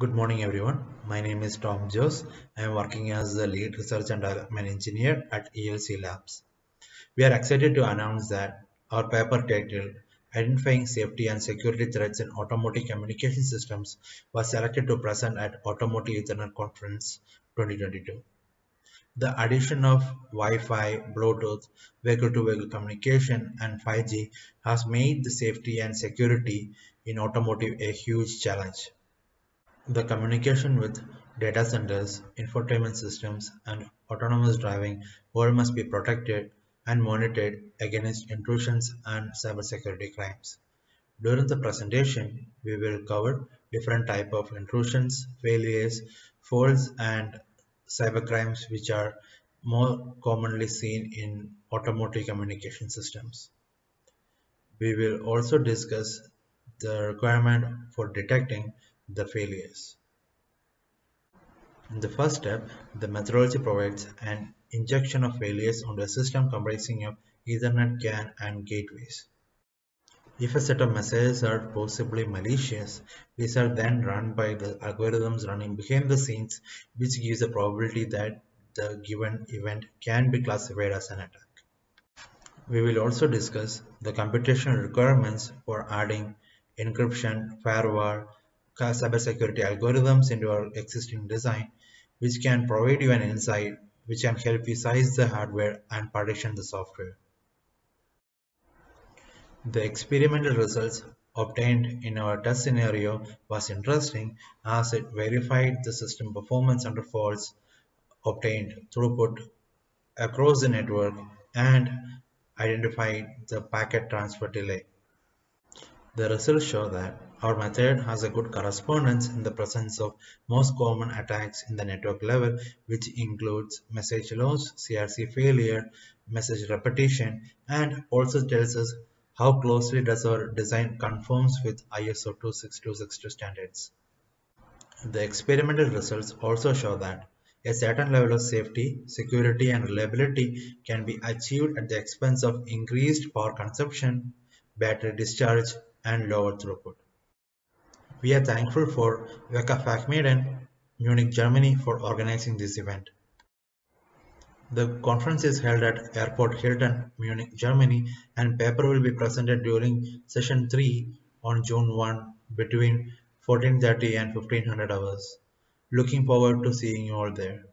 Good morning, everyone. My name is Tom Jose. I am working as the lead research and development engineer at ELC Labs. We are excited to announce that our paper titled Identifying Safety and Security Threats in Automotive Communication Systems was selected to present at Automotive Ethernet Conference 2022. The addition of Wi-Fi, Bluetooth, vehicle-to-vehicle communication, and 5G has made the safety and security in automotive a huge challenge. The communication with data centers, infotainment systems, and autonomous driving world must be protected and monitored against intrusions and cybersecurity crimes. During the presentation, we will cover different type of intrusions, failures, faults, and cybercrimes which are more commonly seen in automotive communication systems. We will also discuss the requirement for detecting the failures. In the first step, the methodology provides an injection of failures onto a system comprising of Ethernet CAN and gateways. If a set of messages are possibly malicious, these are then run by the algorithms running behind the scenes which gives a probability that the given event can be classified as an attack. We will also discuss the computational requirements for adding encryption, firewall, cybersecurity algorithms into our existing design, which can provide you an insight which can help you size the hardware and partition the software. The experimental results obtained in our test scenario was interesting as it verified the system performance under faults, obtained throughput across the network, and identified the packet transfer delay. The results show that our method has a good correspondence in the presence of most common attacks in the network level, which includes message loss, CRC failure, message repetition, and also tells us how closely does our design conforms with ISO 26262 standards. The experimental results also show that a certain level of safety, security, and reliability can be achieved at the expense of increased power consumption, battery discharge, and lower throughput. We are thankful for WEKA Fachmedien, Munich, Germany for organizing this event. The conference is held at Airport Hilton, Munich, Germany, and paper will be presented during session 3 on June 1 between 1430 and 1500 hours. Looking forward to seeing you all there.